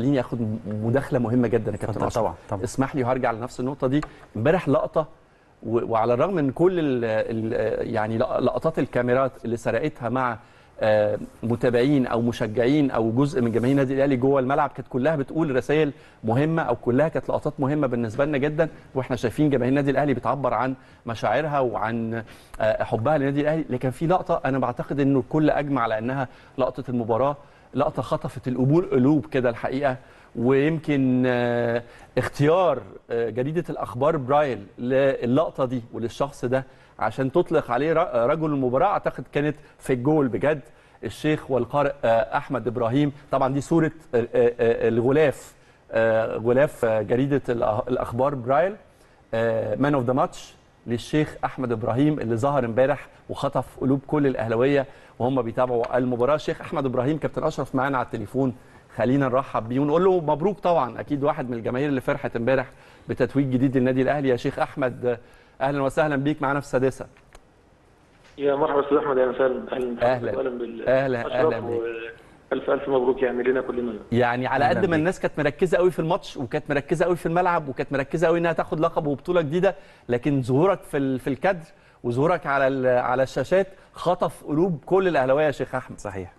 خليني آخد مداخلة مهمة جدا يا كابتن طبعا، طبعا. اسمح لي وهرجع لنفس النقطة دي. امبارح لقطة وعلى الرغم من كل ال ال يعني لق- لقطات الكاميرات اللي سرقتها مع آه، متابعين أو مشجعين أو جزء من جماهير النادي الأهلي جوه الملعب كانت كلها بتقول رسائل مهمة أو كلها كانت لقطات مهمة بالنسبة لنا جدا وإحنا شايفين جماهير النادي الأهلي بتعبر عن مشاعرها وعن آه، حبها للنادي الأهلي. لكن في لقطة أنا بعتقد إنه الكل أجمع على إنها لقطة المباراة. لقطة خطفت القبول قلوب كده الحقيقة ويمكن آه، اختيار آه، جريدة الأخبار برايل للقطة دي وللشخص ده عشان تطلق عليه ر- رجل المباراة. أعتقد كانت في الجول بجد الشيخ والقارئ آه، أحمد إبراهيم. طبعا دي صورة آه، آه، آه، الغلاف آه، غلاف آه، جريدة الأخبار برايل man of the match للشيخ أحمد إبراهيم اللي ظهر امبارح وخطف قلوب كل الأهلاوية وهم بيتابعوا المباراة. الشيخ أحمد إبراهيم كابتن أشرف معانا على التليفون. خلينا نرحب بيه ونقول له مبروك طبعا. أكيد واحد من الجماهير اللي فرحت امبارح بتتويج جديد للنادي الأهلي. يا شيخ أحمد أهلا وسهلا بيك معانا في السادسة. يا مرحبا أستاذ أحمد أهلا. وسهلا أهلا أهلا- أشرف أهلا بيك. ألف ألف مبروك يعني لنا كلنا. يعني على قد ما. الناس كانت مركزة قوي في الماتش وكانت مركزة قوي في الملعب وكانت مركزة قوي إنها تاخد لقب وبطولة جديدة لكن ظهورك في ال- في الكادر وظهورك على ال- على الشاشات خطف قلوب كل الأهلاوية يا شيخ أحمد. صحيح.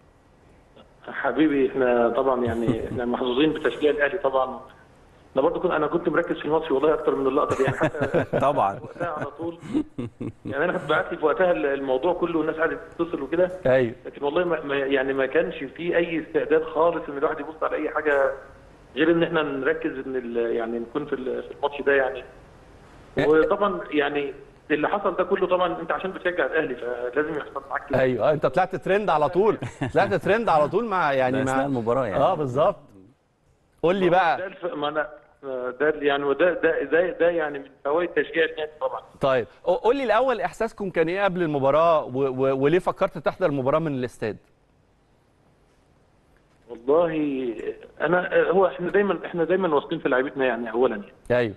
حبيبي إحنا طبعا يعني إحنا محظوظين بتشجيع الأهلي طبعا. أنا برضو كنت أنا كنت مركز في الماتش والله أكتر من اللقطة دي. يعني حتى طبعا. وقتها على طول. يعني أنا كنت بعت لي في وقتها الموضوع كله والناس قاعدة تتصل وكده. أيوه. لكن والله ما يعني ما كانش في أي استعداد خالص إن الواحد يبص على أي حاجة غير إن إحنا نركز إن ال- يعني نكون في ال- في الماتش ده يعني. وطبعا يعني اللي حصل ده كله طبعا أنت عشان بتشجع الأهلي فلازم يحصل معاك كده. أيوه. أنت طلعت ترند على طول. طلعت ترند على طول مع يعني مع أثناء المباراة يعني. آه بالظبط. قول لي بقى. ما أنا ده يعني وده ده ده, ده يعني من فوائد تشجيع النادي طبعا. طيب قول لي الأول احساسكم كان إيه قبل المباراة. وليه فكرت تحضر المباراة من الاستاد؟ والله أنا هو إحنا دايما إحنا دايما واثقين في لعيبتنا يعني اولا يعني. أيوه.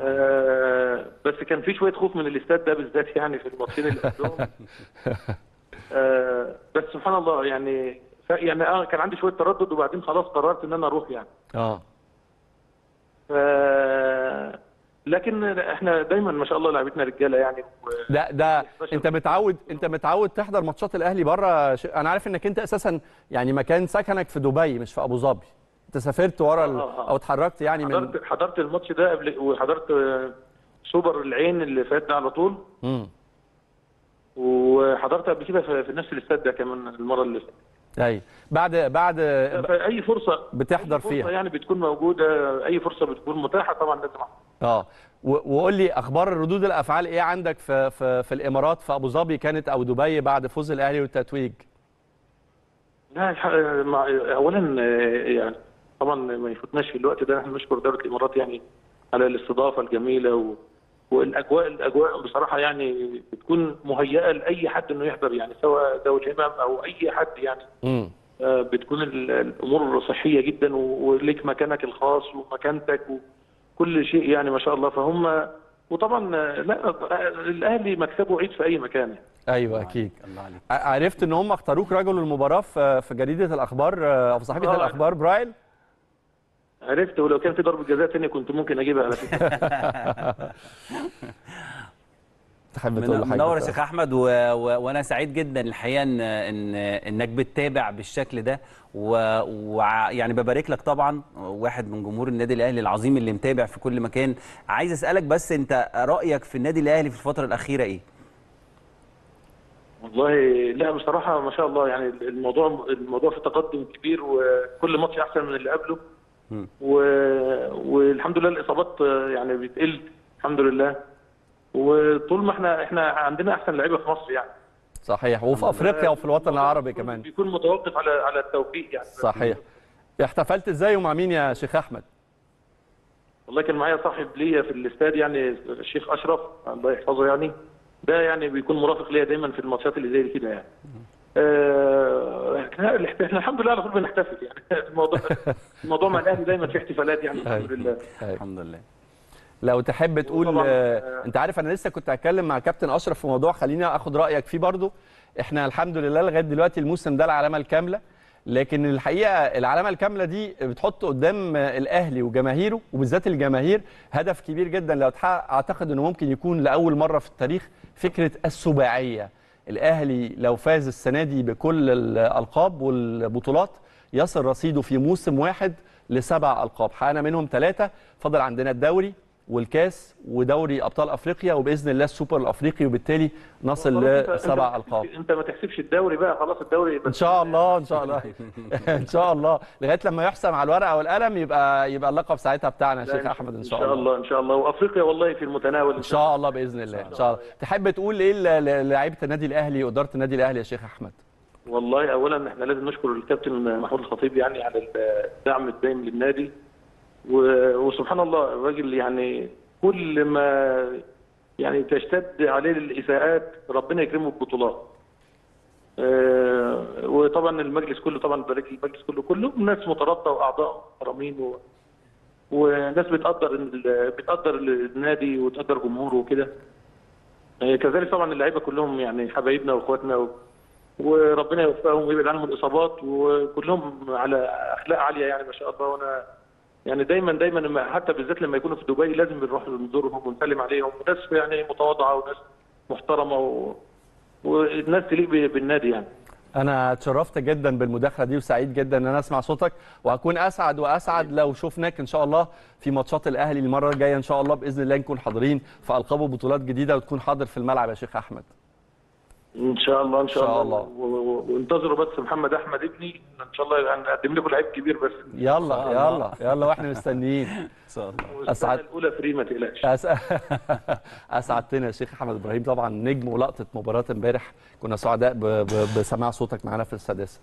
آه بس كان في شوية خوف من الاستاد ده بالذات يعني في الماتشين اللي قبلهم. آه بس سبحان الله يعني يعني آه كان عندي شوية تردد وبعدين خلاص قررت إن أنا أروح يعني. آه. لكن إحنا دايما ما شاء الله لعيبتنا رجالة يعني. ده ده انت متعود انت متعود تحضر ماتشات الأهلي بره. أنا عارف إنك أنت أساسا يعني مكان سكنك في دبي مش في أبو ظبي أنت سافرت ورا ال... آه، آه. أو اتحركت يعني من حضرت حضرت الماتش ده قبل وحضرت آه، سوبر العين اللي فات ده على طول امم وحضرت قبل كده في نفس الاستاد ده كمان المرة اللي فاتت أيوه بعد بعد فأي فرصه بتحضر أي فرصة فيها. يعني بتكون موجودة أي فرصة بتكون متاحة طبعا لازم. آه وقول لي أخبار ردود الأفعال إيه عندك في في في الإمارات في أبو ظبي كانت أو دبي بعد فوز الأهلي والتتويج لا اولا آه، يعني طبعا ما يفوتناش في الوقت ده إحنا نشكر دوله الإمارات يعني على الاستضافة الجميلة و... والاجواء الأجواء بصراحة يعني بتكون مهيئة لأي حد إنه يحضر يعني سواء ذوي الهمم أو أي حد يعني. آه، بتكون ال- الأمور صحية جدا وليك مكانك الخاص ومكانتك وكل شيء يعني ما شاء الله. فهم وطبعا آه، لا آه، الاهلي مكسبه عيد في أي مكان. يعني. أيوه أكيد. الله عليك عرفت إن هم اختاروك رجل المباراة في جريدة الأخبار آه، أو في صحيفة آه. الأخبار برايل؟ عرفت ولو كان في ضربة جزاء ثانية كنت ممكن أجيبها على فكرة تحب تقول حاجة منور يا؟ شيخ أحمد و... و... وأنا سعيد جدا الحقيقة ان ان إنك بتتابع بالشكل ده ويعني و... يعني ببارك لك طبعا واحد من جمهور النادي الأهلي العظيم اللي متابع في كل مكان عايز أسألك بس أنت رأيك في النادي الأهلي في الفترة الأخيرة إيه والله لا بصراحة ما شاء الله يعني الموضوع الموضوع في تقدم كبير وكل ماتش أحسن من اللي قبله. و... والحمد لله الإصابات يعني بتقل الحمد لله. وطول ما إحنا إحنا عندنا أحسن لعيبة في مصر يعني. صحيح. وفي أفريقيا وفي الوطن العربي كمان. بيكون متوقف على على التوفيق يعني. صحيح. احتفلت إزاي ومع مين يا شيخ أحمد؟ والله كان معايا صاحب ليا في الاستاد يعني الشيخ أشرف الله يحفظه يعني. ده يعني بيكون مرافق ليا دايما في الماتشات اللي زي كده يعني. آه، إحنا إحنا الحمد لله على طول بنحتفل يعني. الموضوع الموضوع مع الاهلي دايما في احتفالات يعني الحمد لله. الحمد لله. لو تحب تقول آه، آه، انت عارف أنا لسه كنت هتكلم مع كابتن اشرف في موضوع خليني اخد رأيك فيه برضو. إحنا الحمد لله لغاية دلوقتي الموسم ده العلامة الكاملة لكن الحقيقة العلامة الكاملة دي بتحط قدام الأهلي وجماهيره وبالذات الجماهير هدف كبير جدا. لو اتحقق أعتقد إنه ممكن يكون لأول مرة في التاريخ فكرة السباعية. الأهلي لو فاز السنة دي بكل الألقاب والبطولات يصل رصيده في موسم واحد لسبع ألقاب. حققنا منهم ثلاثة. فضل عندنا الدوري. والكاس ودوري أبطال أفريقيا وبإذن الله السوبر الأفريقي وبالتالي نصل لسبع ألقاب. انت ما تحسبش الدوري بقى خلاص الدوري إن شاء الله إن شاء الله. إن شاء الله. لغاية لما يحسم على الورقة والقلم يبقى يبقى اللقب ساعتها بتاعنا يا شيخ أحمد إن شاء الله. الله إن شاء الله. وأفريقيا والله في المتناول. إن شاء الله بإذن الله إن شاء الله. تحب تقول إيه ل- ل- للاعيبة النادي الأهلي وإدارة النادي الأهلي يا شيخ أحمد؟ والله اولا إحنا لازم نشكر الكابتن محمود الخطيب يعني على الدعم الدائم للنادي. وسبحان الله الراجل يعني كل ما يعني تشتد عليه الاساءات ربنا يكرمه ببطولات. آه، وطبعا المجلس كله طبعا بارك المجلس كله كله ناس مترابطة وأعضاء محترمين. وناس بتقدر بتقدر النادي وتقدر جمهوره وكده. آه، كذلك طبعا اللعيبة كلهم يعني حبايبنا وإخواتنا و... وربنا يوفقهم ويبعد عنهم الإصابات وكلهم على أخلاق عالية يعني ما شاء الله وأنا يعني دايما دايما حتى بالذات لما يكونوا في دبي لازم بنروح نزورهم ونسلم عليهم ناس يعني متواضعة وناس محترمة و... والناس تليق بالنادي يعني. أنا اتشرفت جدا بالمداخلة دي وسعيد جدا إن أنا أسمع صوتك وهكون أسعد وأسعد لو شفناك إن شاء الله في ماتشات الأهلي المرة الجاية إن شاء الله بإذن الله نكون حاضرين في ألقاب وبطولات جديدة وتكون حاضر في الملعب يا شيخ أحمد. إن شاء الله إن شاء, إن شاء الله, الله. و- و- وانتظروا بس محمد أحمد ابني. إن شاء الله يعني نقدم لكم لعيب كبير بس. يلا الله. يلا يلا وإحنا مستنيين. إن شاء الله. أسعد. والسنة الأولى فري ما تقلقش. أس... أسعدتنا يا شيخ أحمد إبراهيم. طبعا نجم ولقطة مباراة امبارح. كنا سعداء ب... ب... بسماع صوتك معانا في السادسة.